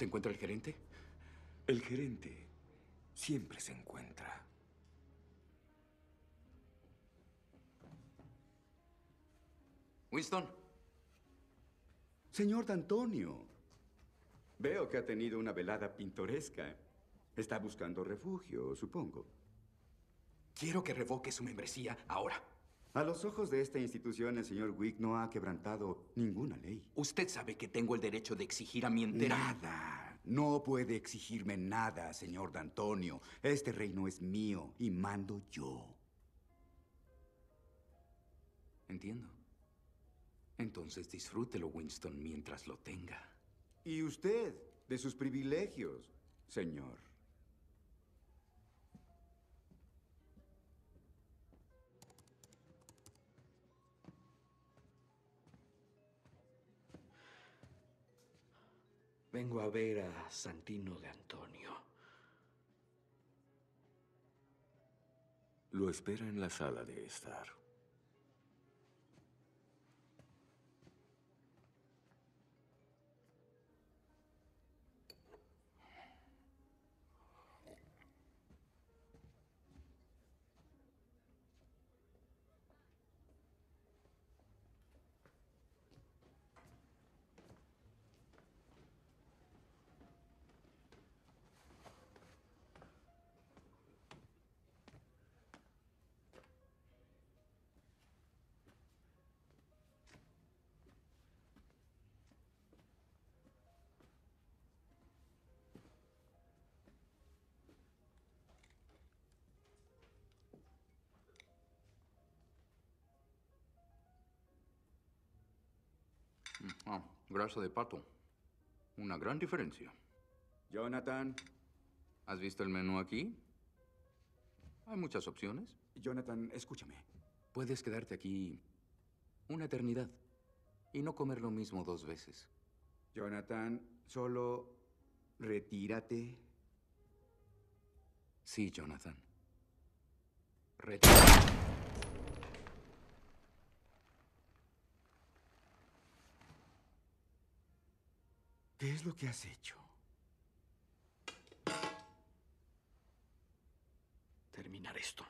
¿Se encuentra el gerente? El gerente siempre se encuentra. Winston. Señor D'Antonio, veo que ha tenido una velada pintoresca. Está buscando refugio, supongo. Quiero que revoque su membresía ahora. A los ojos de esta institución, el señor Wick no ha quebrantado ninguna ley. Usted sabe que tengo el derecho de exigir a mi entera... Nada. No puede exigirme nada, señor D'Antonio. Este reino es mío y mando yo. Entiendo. Entonces disfrútelo, Winston, mientras lo tenga. Y usted, de sus privilegios, señor. Vengo a ver a Santino de Antonio. Lo espera en la sala de estar. Ah, grasa de pato. Una gran diferencia. Jonathan. ¿Has visto el menú aquí? Hay muchas opciones. Jonathan, escúchame. Puedes quedarte aquí una eternidad y no comer lo mismo dos veces. Jonathan, solo retírate. Sí, Jonathan. Retírate. ¿Qué es lo que has hecho? Terminar esto.